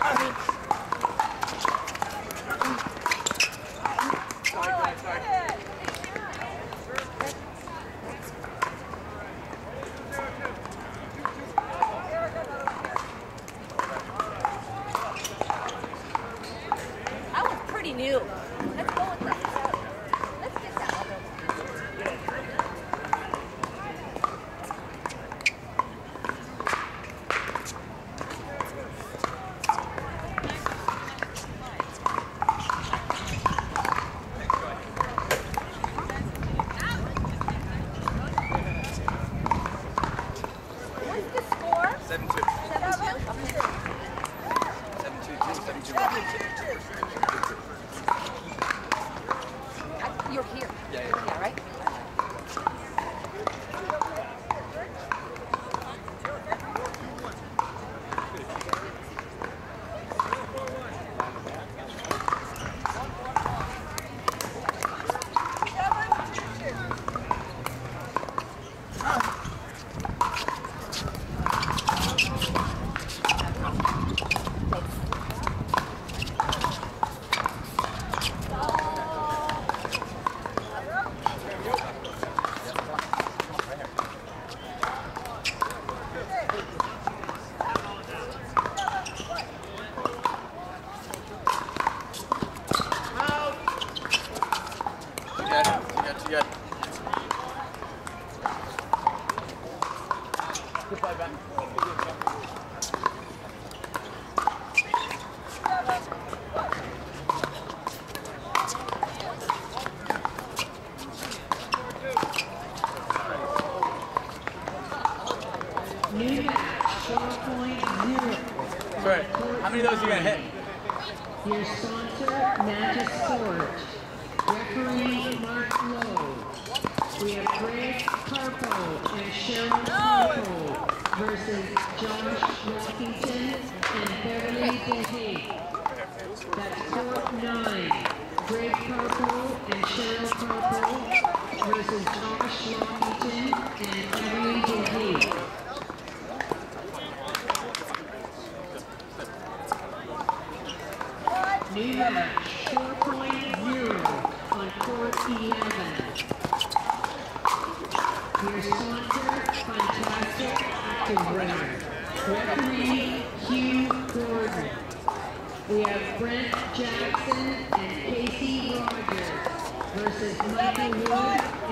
Sorry,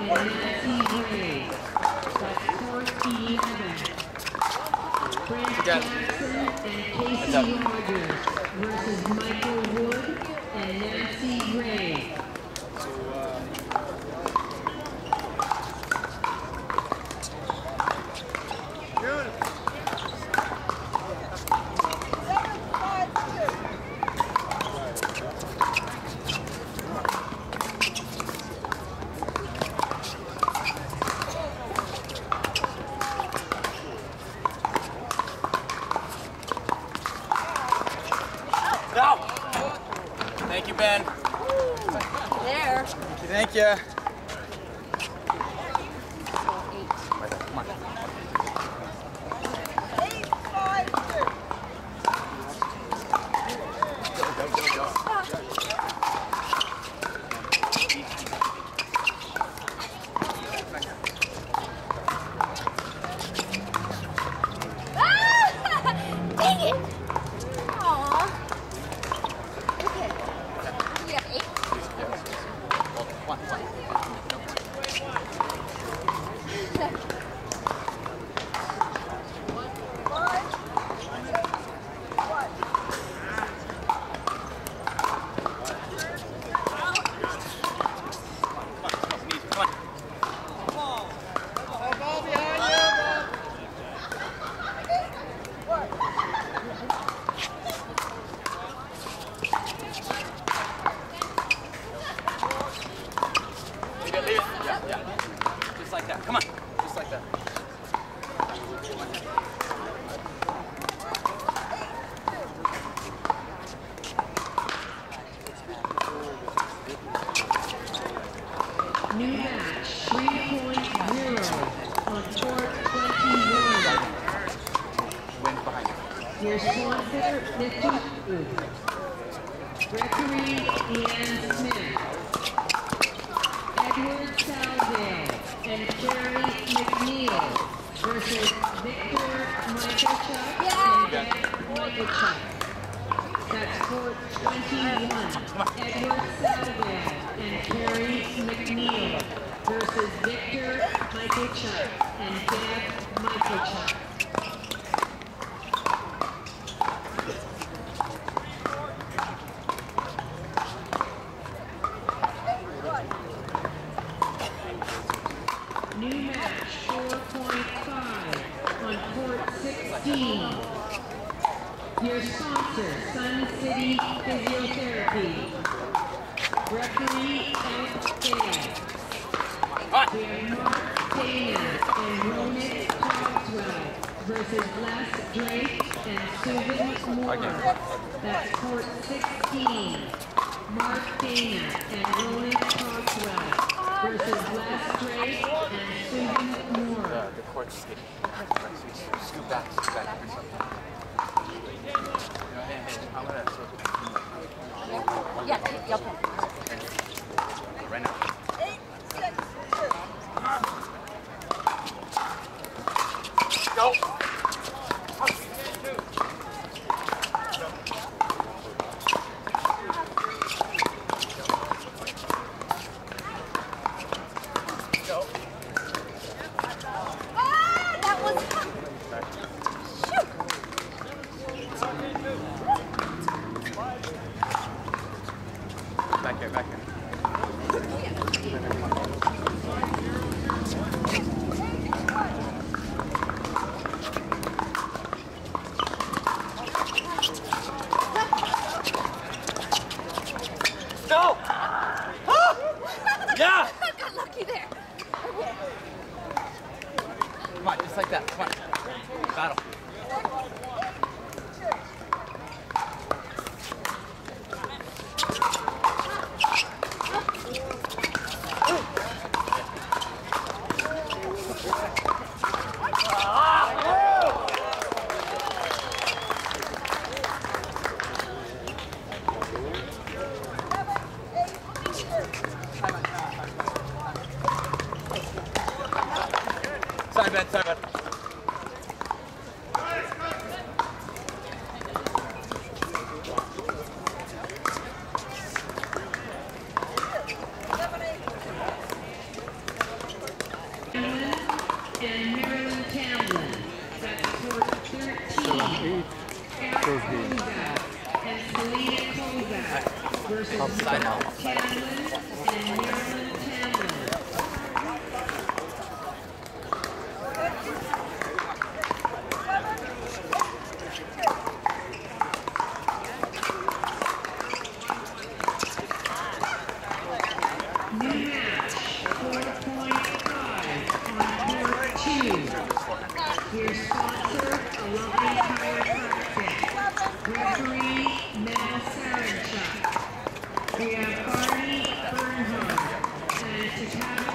Casey up? Rogers versus Michael Wood and Nancy Gray. Your sponsor, Sun City Physiotherapy. Referee Alex Dale. Mark Dana and Ronit Cogswell versus Les Drake and Susan Moore. That's court 16. Mark Dana and Ronit Cogswell versus Les Drake and Susan Moore. Uh, the court's getting... Scoop back, scoop back. Yeah, yeah, yeah. Right now. on, just like that. Come on. Battle. Thank you.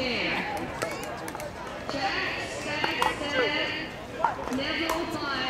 Check, Jack Saxon, Neville Byers.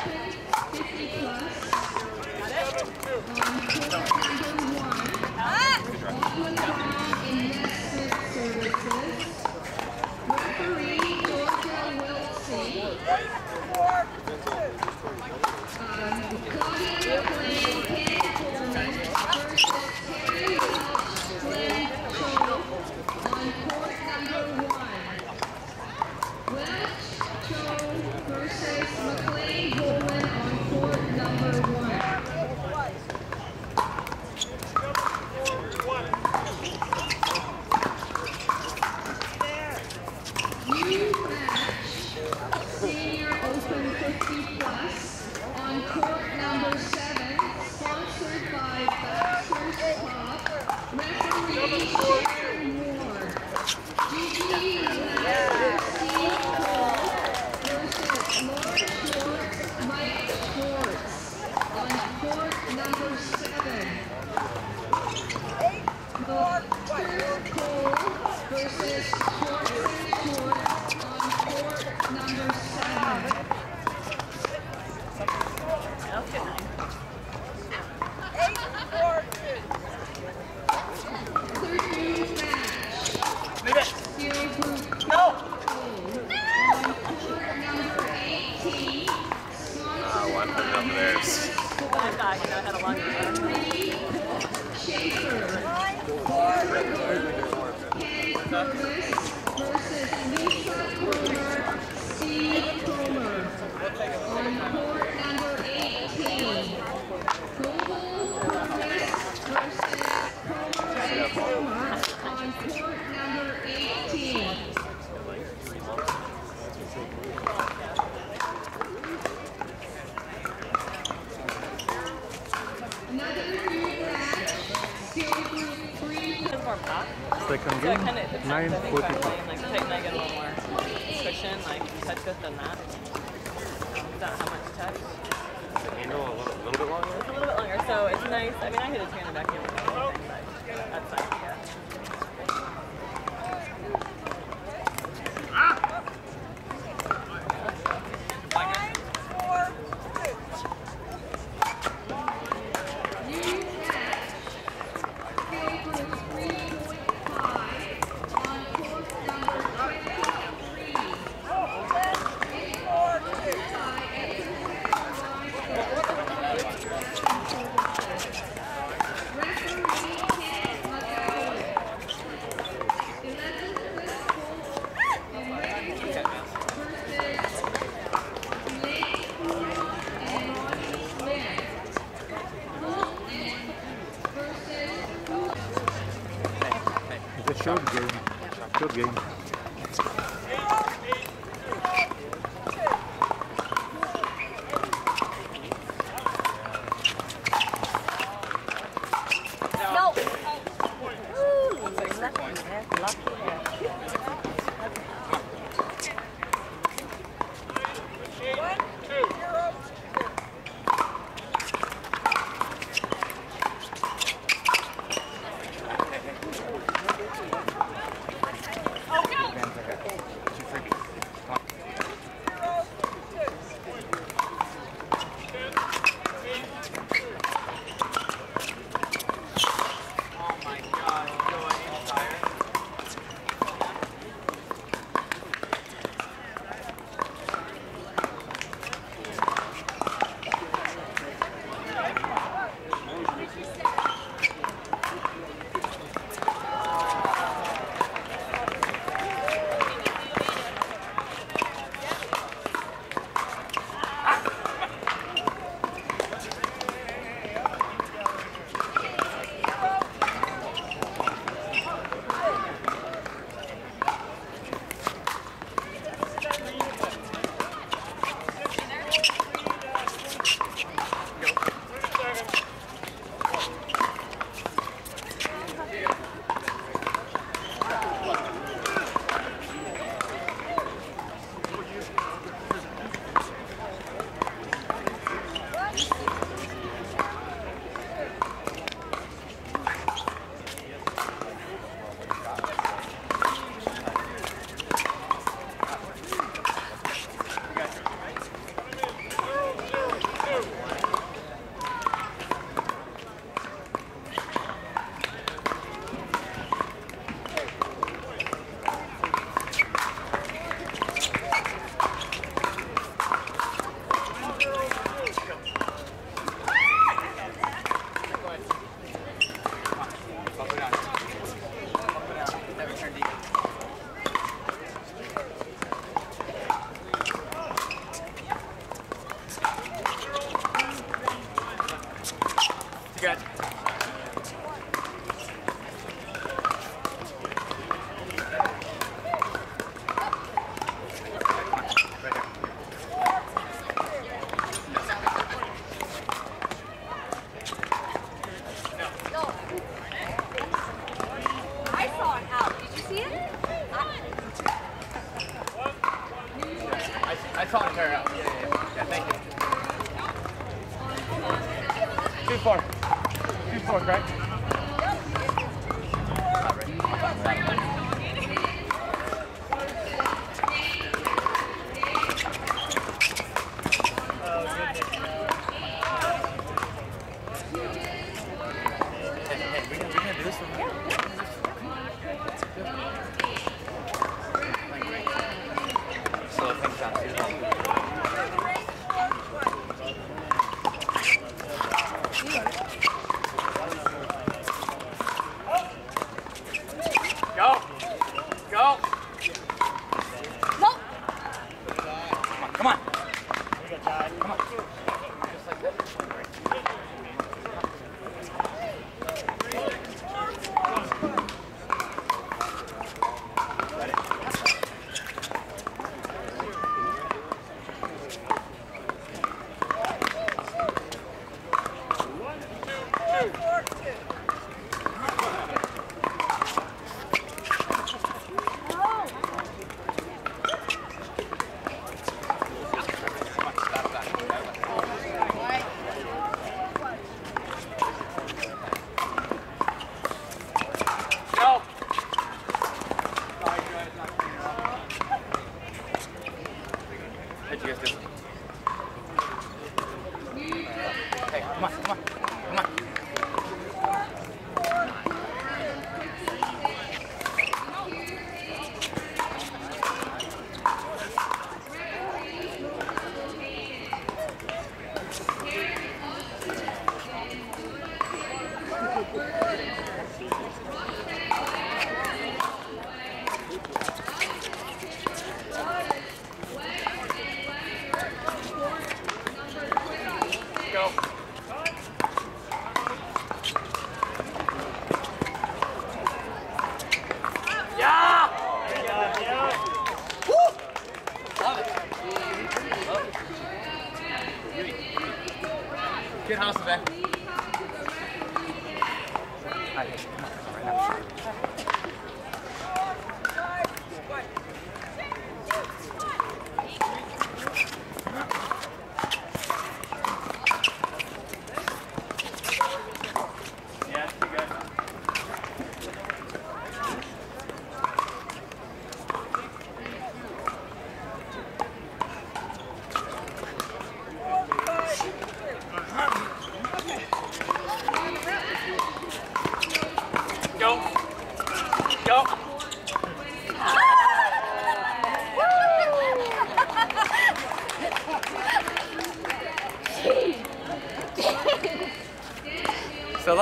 50 plus. On game.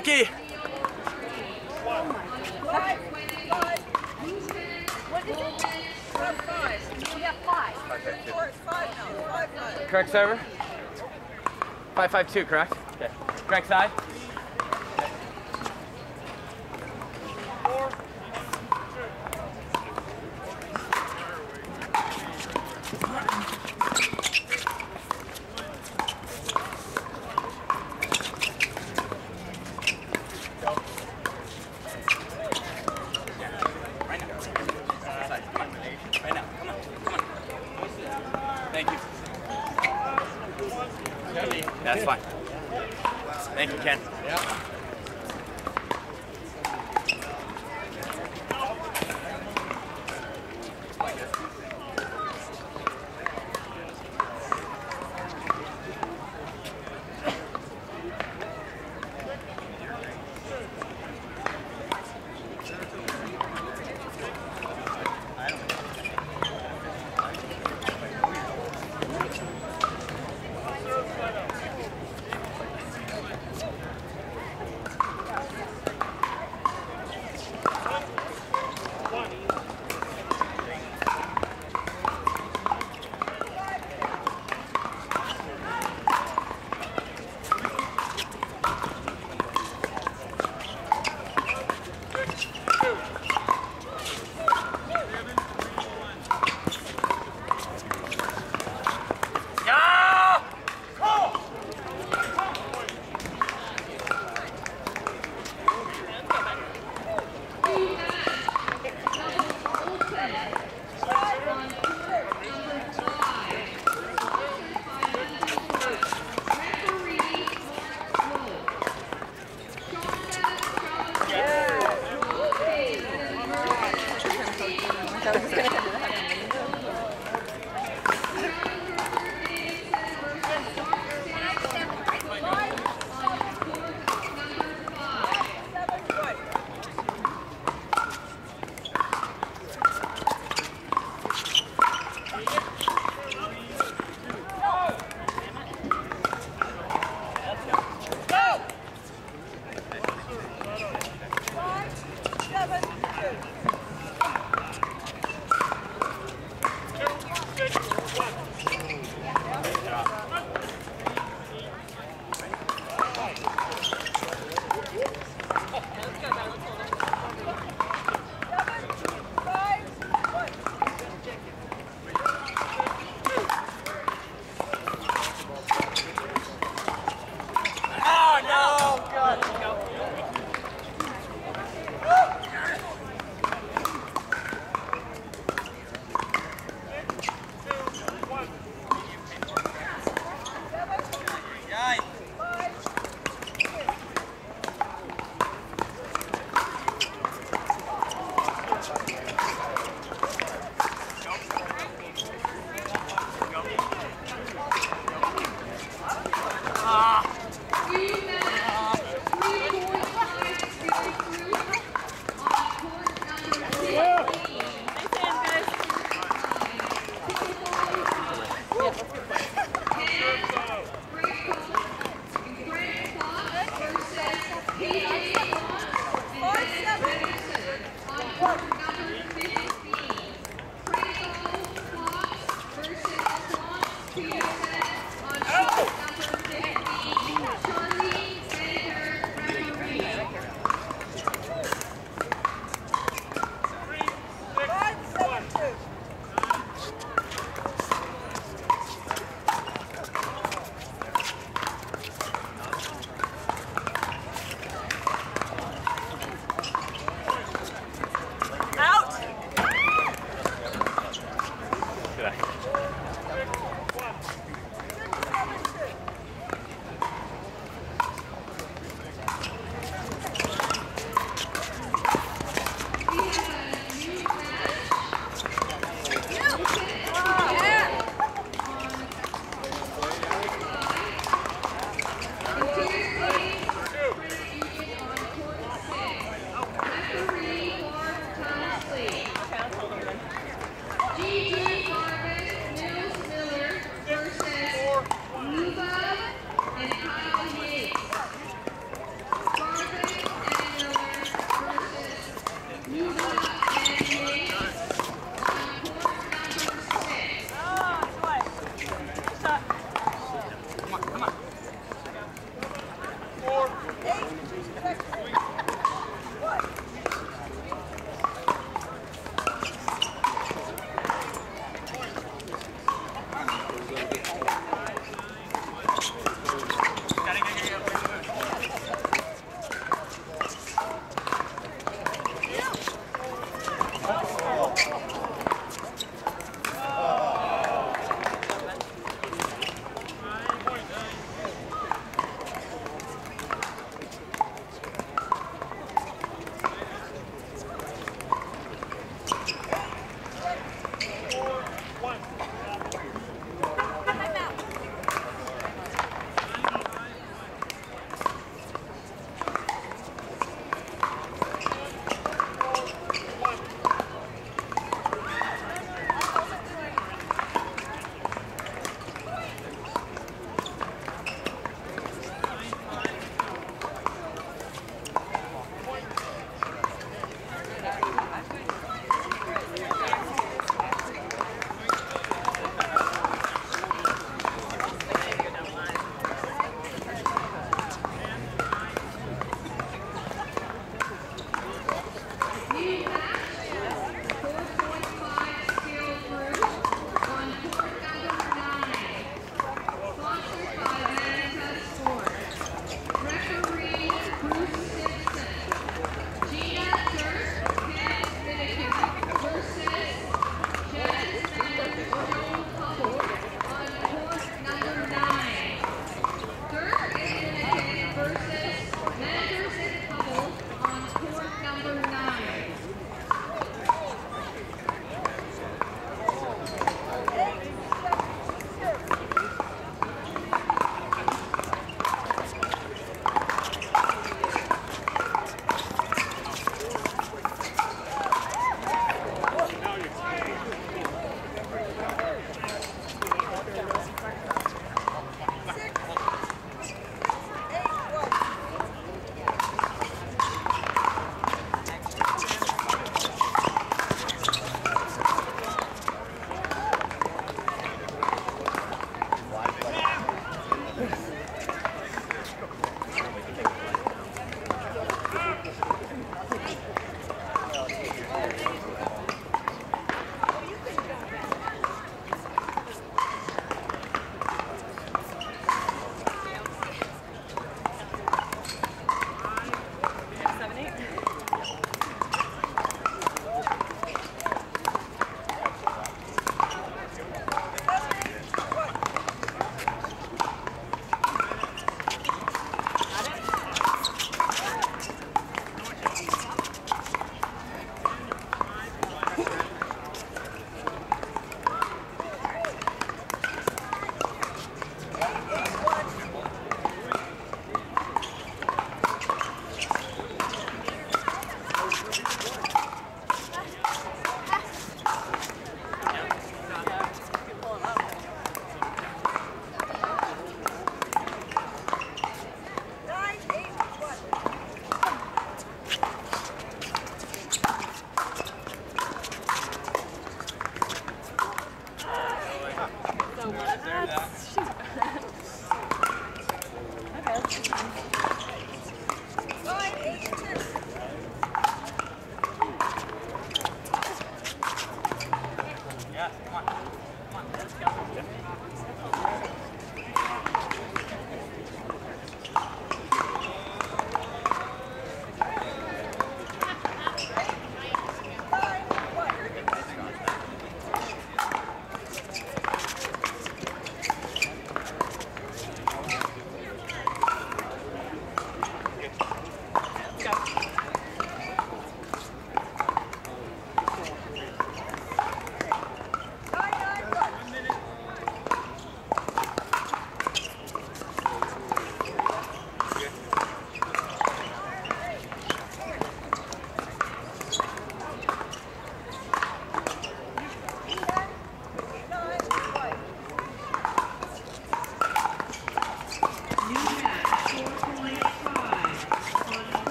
Lucky. Five. Correct server? 552, correct? Okay. Correct side?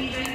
leaving.